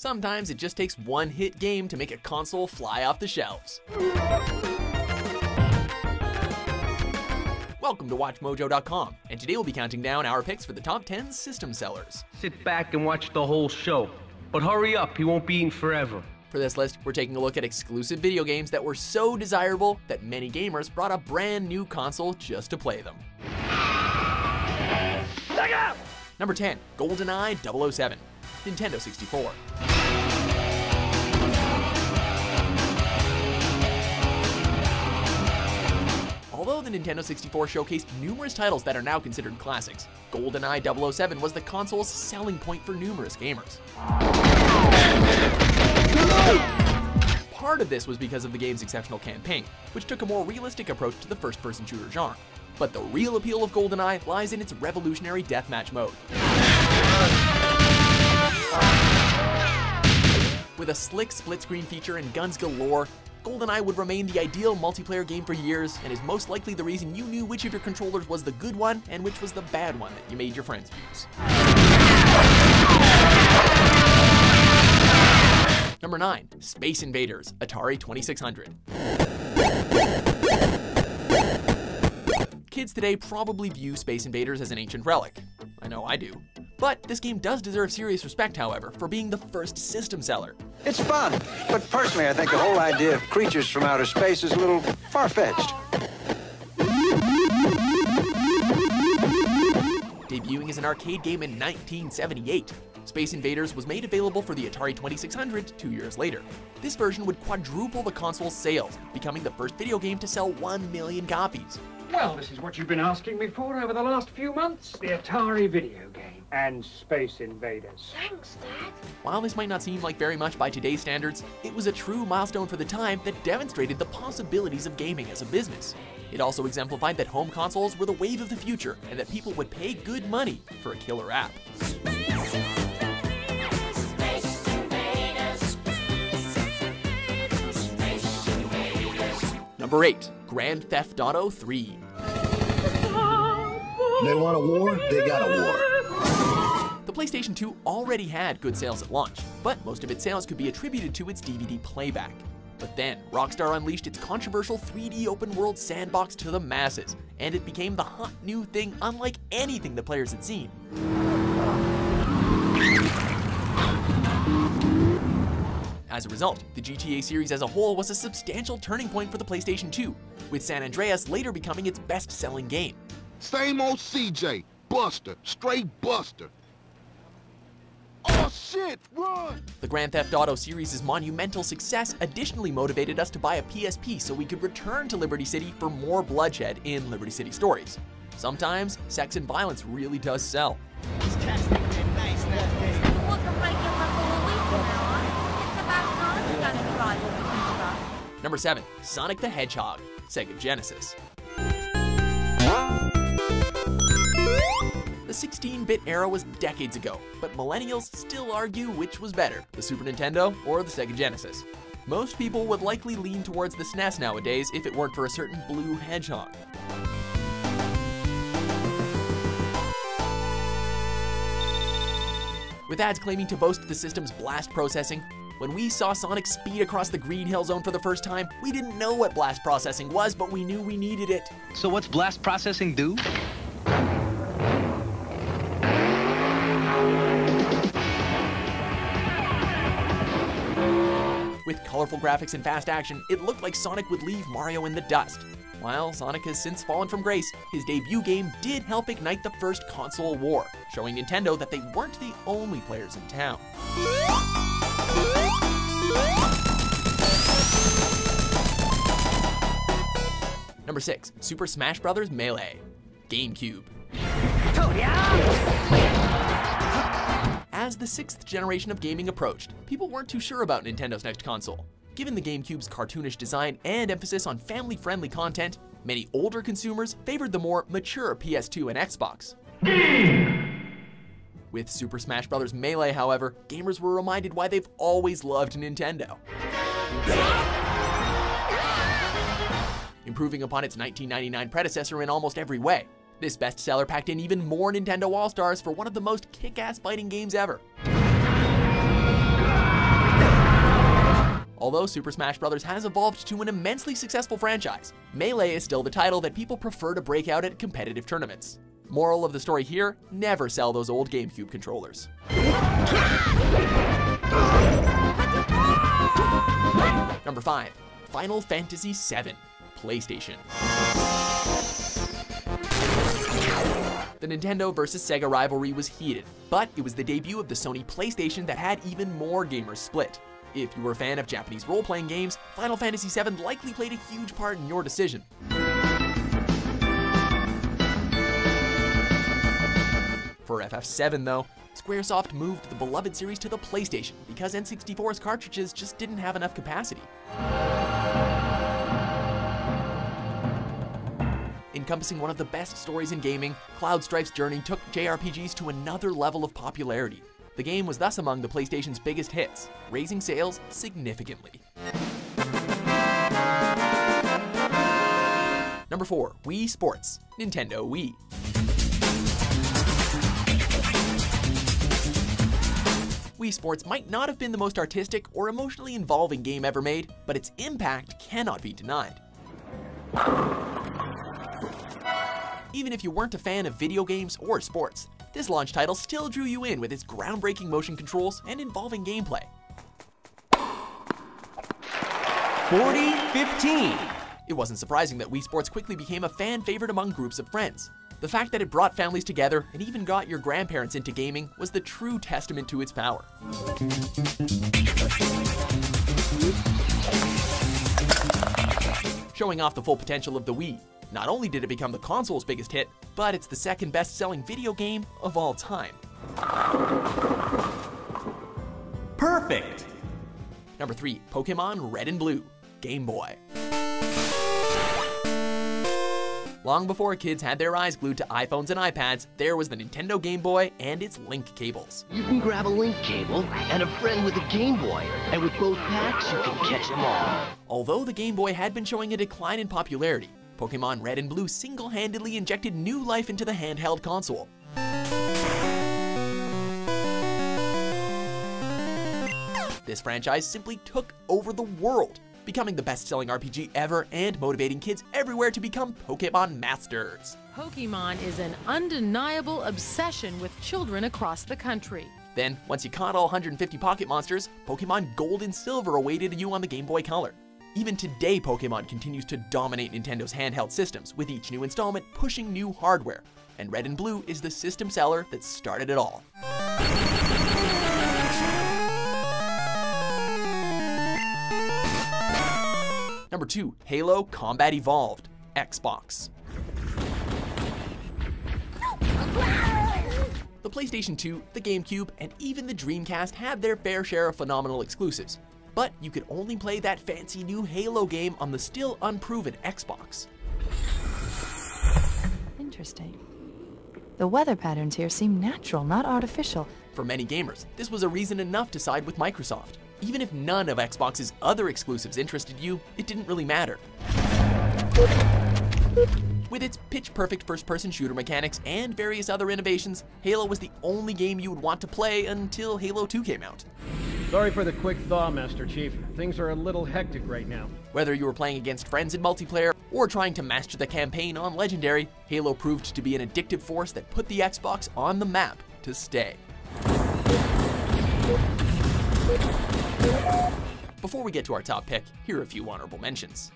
Sometimes it just takes one hit game to make a console fly off the shelves. Welcome to WatchMojo.com, and today we'll be counting down our picks for the top 10 system sellers. Sit back and watch the whole show. But hurry up, he won't be eating forever. For this list, we're taking a look at exclusive video games that were so desirable that many gamers brought a brand new console just to play them. Number 10, GoldenEye 007, Nintendo 64. Although the Nintendo 64 showcased numerous titles that are now considered classics, GoldenEye 007 was the console's selling point for numerous gamers. Part of this was because of the game's exceptional campaign, which took a more realistic approach to the first-person shooter genre. But the real appeal of GoldenEye lies in its revolutionary deathmatch mode. With a slick split-screen feature and guns galore, GoldenEye would remain the ideal multiplayer game for years, and is most likely the reason you knew which of your controllers was the good one and which was the bad one that you made your friends use. Number 9. Space Invaders, Atari 2600. Kids today probably view Space Invaders as an ancient relic. I know I do. But this game does deserve serious respect, however, for being the first system seller. It's fun, but personally, I think the whole idea of creatures from outer space is a little far-fetched. Debuting as an arcade game in 1978, Space Invaders was made available for the Atari 2600 two years later. This version would quadruple the console's sales, becoming the first video game to sell 1 million copies. Well, this is what you've been asking me for over the last few months. The Atari video game and Space Invaders. Thanks, Dad. While this might not seem like very much by today's standards, it was a true milestone for the time that demonstrated the possibilities of gaming as a business. It also exemplified that home consoles were the wave of the future and that people would pay good money for a killer app. Number 8. Grand Theft Auto 3. They want a war, they got a war. PlayStation 2 already had good sales at launch, but most of its sales could be attributed to its DVD playback. But then, Rockstar unleashed its controversial 3D open world sandbox to the masses, and it became the hot new thing unlike anything the players had seen. As a result, the GTA series as a whole was a substantial turning point for the PlayStation 2, with San Andreas later becoming its best-selling game. Same old CJ, Buster, straight Buster. Oh shit, run! The Grand Theft Auto series' monumental success additionally motivated us to buy a PSP so we could return to Liberty City for more bloodshed in Liberty City stories. Sometimes, sex and violence really does sell. You want to break your record a week from now on? It's about time you got to try what we think about. Number 7. Sonic the Hedgehog, Sega Genesis. The 16-bit era was decades ago, but millennials still argue which was better, the Super Nintendo or the Sega Genesis. Most people would likely lean towards the SNES nowadays if it weren't for a certain blue hedgehog. With ads claiming to boast the system's blast processing, when we saw Sonic speed across the Green Hill Zone for the first time, we didn't know what blast processing was, but we knew we needed it. So what's blast processing do? With colorful graphics and fast action, it looked like Sonic would leave Mario in the dust. While Sonic has since fallen from grace, his debut game did help ignite the first console war, showing Nintendo that they weren't the only players in town. Number 6. Super Smash Bros. Melee. GameCube. Ah! As the sixth generation of gaming approached, people weren't too sure about Nintendo's next console. Given the GameCube's cartoonish design and emphasis on family-friendly content, many older consumers favored the more mature PS2 and Xbox. With Super Smash Bros. Melee, however, gamers were reminded why they've always loved Nintendo. Improving upon its 1999 predecessor in almost every way, this bestseller packed in even more Nintendo All-Stars for one of the most kick-ass fighting games ever. Although Super Smash Bros. has evolved to an immensely successful franchise, Melee is still the title that people prefer to break out at competitive tournaments. Moral of the story here, never sell those old GameCube controllers. Number 5. Final Fantasy VII, PlayStation. The Nintendo vs. Sega rivalry was heated, but it was the debut of the Sony PlayStation that had even more gamers split. If you were a fan of Japanese role-playing games, Final Fantasy VII likely played a huge part in your decision. For FF7 though, Squaresoft moved the beloved series to the PlayStation because N64's cartridges just didn't have enough capacity. Encompassing one of the best stories in gaming, Cloud Strife's journey took JRPGs to another level of popularity. The game was thus among the PlayStation's biggest hits, raising sales significantly. Number 4. Wii Sports, Nintendo Wii. Wii Sports might not have been the most artistic or emotionally involving game ever made, but its impact cannot be denied. Even if you weren't a fan of video games or sports, this launch title still drew you in with its groundbreaking motion controls and involving gameplay. 40-15. It wasn't surprising that Wii Sports quickly became a fan favorite among groups of friends. The fact that it brought families together and even got your grandparents into gaming was the true testament to its power. Showing off the full potential of the Wii, not only did it become the console's biggest hit, but it's the second best selling video game of all time. Perfect. Number 3, Pokemon Red and Blue, Game Boy. Long before kids had their eyes glued to iPhones and iPads, there was the Nintendo Game Boy and its link cables. You can grab a link cable and a friend with a Game Boy, and with both packs, you can catch them all. Although the Game Boy had been showing a decline in popularity, Pokemon Red and Blue single-handedly injected new life into the handheld console. This franchise simply took over the world, becoming the best-selling RPG ever and motivating kids everywhere to become Pokemon masters. Pokemon is an undeniable obsession with children across the country. Then, once you caught all 150 Pocket Monsters, Pokemon Gold and Silver awaited you on the Game Boy Color. Even today, Pokemon continues to dominate Nintendo's handheld systems, with each new installment pushing new hardware. And Red and Blue is the system seller that started it all. Number 2, Halo Combat Evolved, Xbox. The PlayStation 2, the GameCube, and even the Dreamcast had their fair share of phenomenal exclusives, but you could only play that fancy new Halo game on the still unproven Xbox. Interesting. The weather patterns here seem natural, not artificial. For many gamers, this was a reason enough to side with Microsoft. Even if none of Xbox's other exclusives interested you, it didn't really matter. With its pitch-perfect first-person shooter mechanics and various other innovations, Halo was the only game you would want to play until Halo 2 came out. Sorry for the quick thaw, Master Chief. Things are a little hectic right now. Whether you were playing against friends in multiplayer or trying to master the campaign on Legendary, Halo proved to be an addictive force that put the Xbox on the map to stay. Before we get to our top pick, here are a few honorable mentions.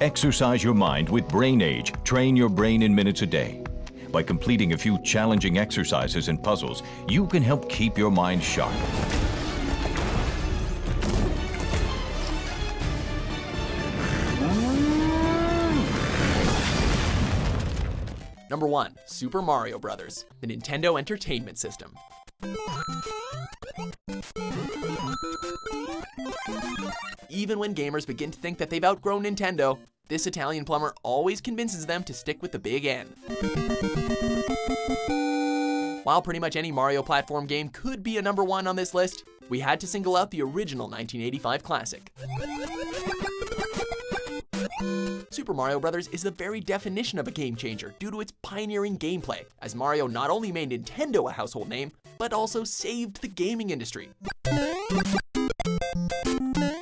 Exercise your mind with Brain Age. Train your brain in minutes a day. By completing a few challenging exercises and puzzles, you can help keep your mind sharp. Number 1. Super Mario Bros., the Nintendo Entertainment System. Even when gamers begin to think that they've outgrown Nintendo, this Italian plumber always convinces them to stick with the big N. While pretty much any Mario platform game could be a number one on this list, we had to single out the original 1985 classic. Super Mario Bros. is the very definition of a game changer due to its pioneering gameplay, as Mario not only made Nintendo a household name, but also saved the gaming industry.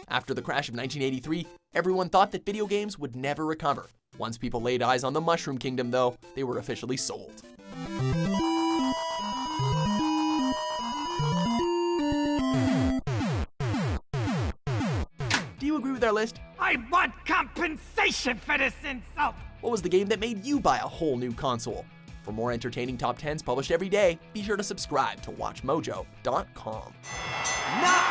After the crash of 1983, everyone thought that video games would never recover. Once people laid eyes on the Mushroom Kingdom, though, they were officially sold. Do you agree with our list? I want compensation for this insult! What was the game that made you buy a whole new console? For more entertaining top 10s published every day, be sure to subscribe to WatchMojo.com. Knock